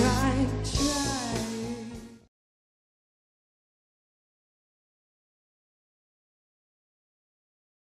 time.